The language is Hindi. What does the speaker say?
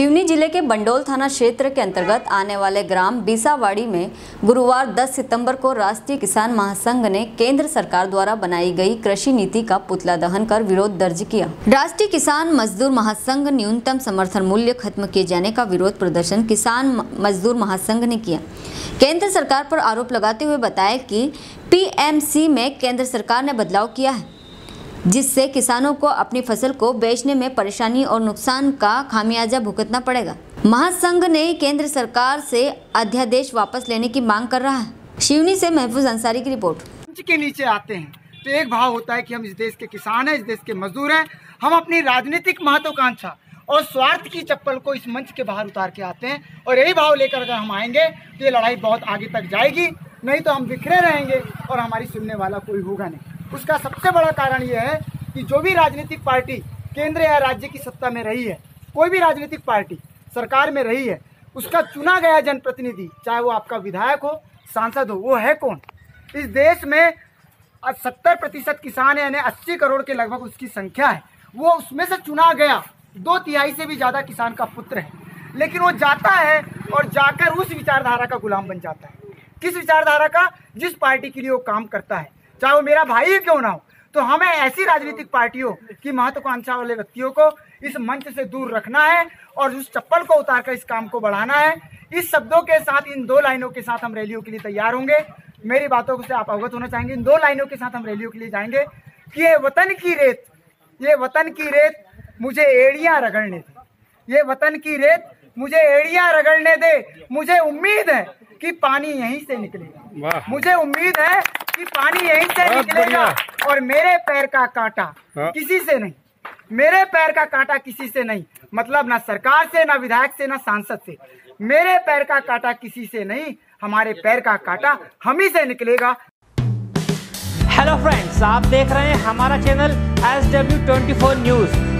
शिवनी ज़िले के बंडोल थाना क्षेत्र के अंतर्गत आने वाले ग्राम बीसावाड़ी में गुरुवार 10 सितंबर को राष्ट्रीय किसान महासंघ ने केंद्र सरकार द्वारा बनाई गई कृषि नीति का पुतला दहन कर विरोध दर्ज किया। राष्ट्रीय किसान मजदूर महासंघ न्यूनतम समर्थन मूल्य खत्म किए जाने का विरोध प्रदर्शन किसान मजदूर महासंघ ने किया। केंद्र सरकार पर आरोप लगाते हुए बताया कि पीएमसी में केंद्र सरकार ने बदलाव किया है। जिससे किसानों को अपनी फ़सल को बेचने में परेशानी और नुकसान का खामियाजा भुगतना पड़ेगा। महासंघ ने केंद्र सरकार से अध्यादेश वापस लेने की मांग कर रहा है। शिवनी से महफूज अंसारी की रिपोर्ट। के नीचे आते हैं तो एक भाव होता है कि हम इस देश के किसान हैं, इस देश के मजदूर हैं, हम अपनी राजनीतिक महत्वाकांक्षा और स्वार्थ की चप्पल को इस मंच के बाहर उतार के आते हैं और यही भाव लेकर अगर हम आएँगे तो ये लड़ाई बहुत आगे तक जाएगी, नहीं तो हम बिखरे रहेंगे और हमारी सुनने वाला कोई होगा नहीं। उसका सबसे बड़ा कारण यह है कि जो भी राजनीतिक पार्टी केंद्र या राज्य की सत्ता में रही है, कोई भी राजनीतिक पार्टी सरकार में रही है, उसका चुना गया जनप्रतिनिधि, चाहे वो आपका विधायक हो, सांसद हो, वो है कौन? इस देश में सत्तर प्रतिशत किसान यानी अस्सी करोड़ के लगभग उसकी संख्या है। वो उसमें से चुना गया। दो तिहाई से भी ज़्यादा किसान का पुत्र है। लेकिन वो जाता है और जाकर उस विचारधारा का गुलाम बन जाता है। किस विचारधारा का? जिस पार्टी के लिए वो काम करता है। चाहे वो मेरा भाई ही क्यों ना हो। तो हमें ऐसी राजनीतिक पार्टियों की महत्वाकांक्षा वाले व्यक्तियों को इस मंच से दूर रखना है और उस चप्पल को उतार कर इस काम को बढ़ाना है। इस शब्दों के साथ, इन दो लाइनों के साथ हम रैलियों के लिए तैयार होंगे। मेरी बातों से आप अवगत होना चाहेंगे। इन दो लाइनों के साथ हम रैलियों के लिए जाएँगे। कि ये वतन की रेत, ये वतन की रेत मुझे एड़ियाँ रगड़ने दे। ये वतन की रेत मुझे एड़ियाँ रगड़ने दे। मुझे उम्मीद है कि पानी यहीं से निकलेगा। मुझे उम्मीद है कि पानी यहीं से निकलेगा और मेरे पैर का कांटा हाँ। किसी से नहीं। मेरे पैर का कांटा किसी से नहीं। मतलब ना सरकार से ना विधायक से ना सांसद से। मेरे पैर का कांटा किसी से नहीं हमारे पैर का कांटा हम ही से निकलेगा। हेलो फ्रेंड्स आप देख रहे हैं हमारा channel S W twenty four news